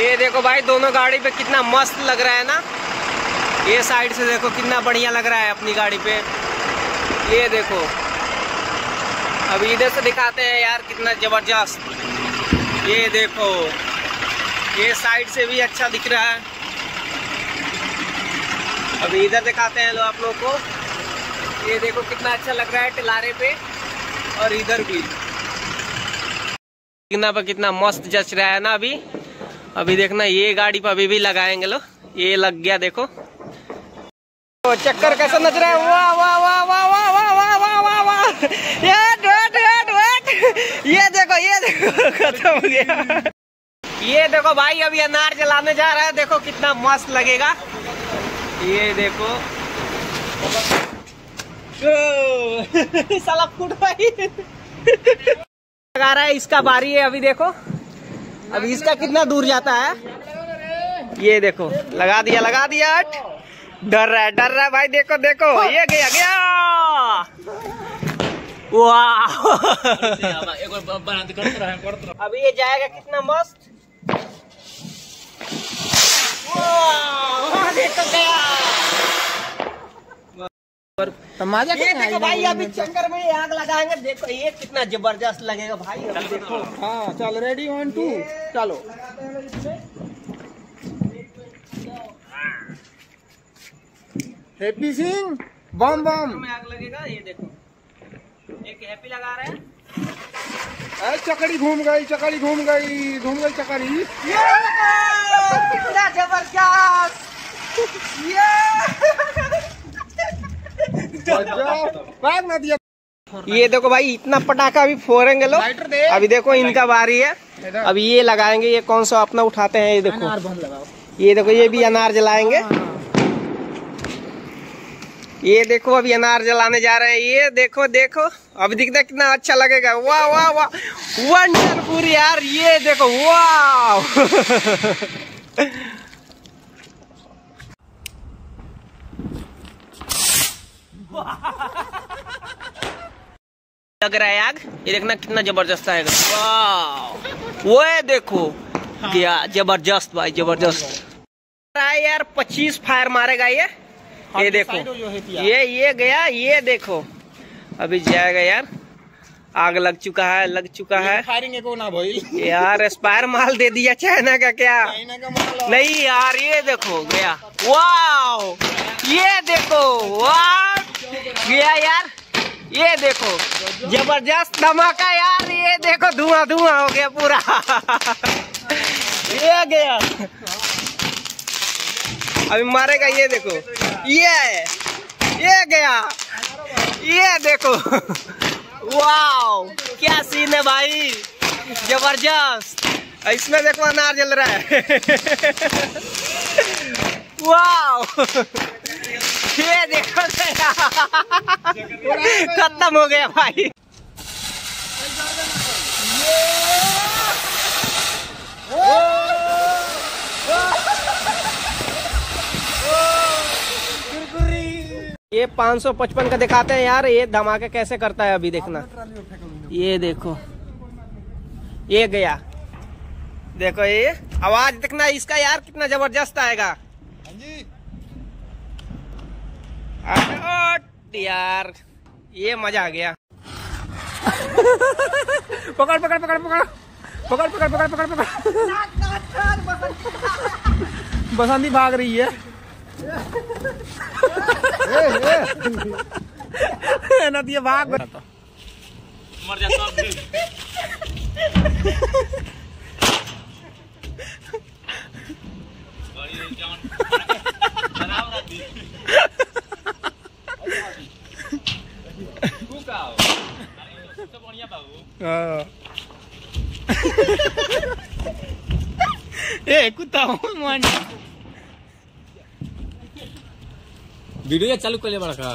ये देखो भाई, दोनों गाड़ी पे कितना मस्त लग रहा है ना? ये साइड से देखो, कितना बढ़िया लग रहा है अपनी गाड़ी पे। ये देखो। अब इधर से दिखाते हैं यार, कितना ज़बरदस्त। ये देखो। ये साइड से भी अच्छा दिख रहा है। अभी इधर दिखाते हैं लो आप लोग को। ये देखो, कितना अच्छा लग रहा है टिलारे पे और इधर भी। कितना पर कितना मस्त जच रहा है ना अभी। अभी देखना, ये गाड़ी पर अभी भी लगाएँगे लो। ये लग गया, देखो। चक्कर कैसा नच रहा है? वाह वाह वाह वाह वाह वाह वाह वाह वाह वाह। ये देखो ये देखो, खत्म हो गया। ये देखो भाई, अभी अनार जलाने जा रहा है। देखो कितना मस्त लगेगा। ये देखो। साला फूट भाई। लगा रहा है, इसका बारी है, अभी देखो। अभी इसका कितना दूर जाता है? ये देखो लगा दिया लगा दिया हट। डर रहा है डर रहा है भाई देखो देखो ये गया गया। वाह। अभी ये जाएगा कितना मस्त वाह, देखो गया तमाजा ये देखो भाई अभी चक्कर में आग लगाएँगे। देखो ये कितना ज़बरदस्त लगेगा भाई। अभी देखो। हाँ चल रेडी वन टू चलो। हैप्पी सिंह बम बम में आग लगेगा ये देखो। एक हैप्पी लगा रहे हैं। अरे चकड़ी घूम गई चकड़ी घूम गई घूम गई चकड़ी। ये! देखो कितना ज़बरदस्त! ये! दिया ये देखो भाई इतना पटाखा अभी फोड़ेंगे लोग। अभी देखो इनका बारी है। अभी ये लगाएँगे ये कौन सा अपना उठाते हैं ये देखो। ये देखो ये भी अनार जलाएँगे। ये देखो अभी अनार जलाने जा रहे हैं। ये देखो देखो। अभी दिखता कितना अच्छा लगेगा। वाह वाह वाह। वंडरफुल यार ये देखो। वाह। लग रहा है आग? ये देखना कितना ज़बरदस्त आएगा वाह वो है देखो। क्या ज़बरदस्त भाई ज़बरदस्त। यार पच्चीस फायर मारेगा ये। ये देखो। ये ये गया ये देखो। अभी जाएगा यार। आग लग चुका है लग चुका है। फायरिंग को ना भाई। यार एक्सपायर माल दे दिया चाइना का क्या? नहीं यार ये देखो गया। वाओ। ये देखो वाह गया यार, ये देखो, ज़बरदस्त धमाका यार, ये देखो धुआँ धुआँ हो गया पूरा। ये गया। अभी मारेगा, ये देखो। ये ये गया। ये देखो। वाओ, क्या सीन है भाई। ज़बरदस्त। इसमें देखो, अनार जल रहा है। वाओ। ये देखो खत्म हो गया भाई। ये। 555 का दिखाते हैं यार, ये धमाके कैसे करता है अभी देखना। ये देखो। ये गया। देखो ये, आवाज़ देखना इसका यार कितना ज़बरदस्त आएगा अरे यार। ये मज़ा आ गया। पकड़ पकड़ पकड़ पकड़। पकड़ पकड़ पकड़ पकड़ पकड़। बसंती भाग रही है। नदिया भाग। हाँ। कुत्ता मान वीडियो चालू कर ले बड़ा का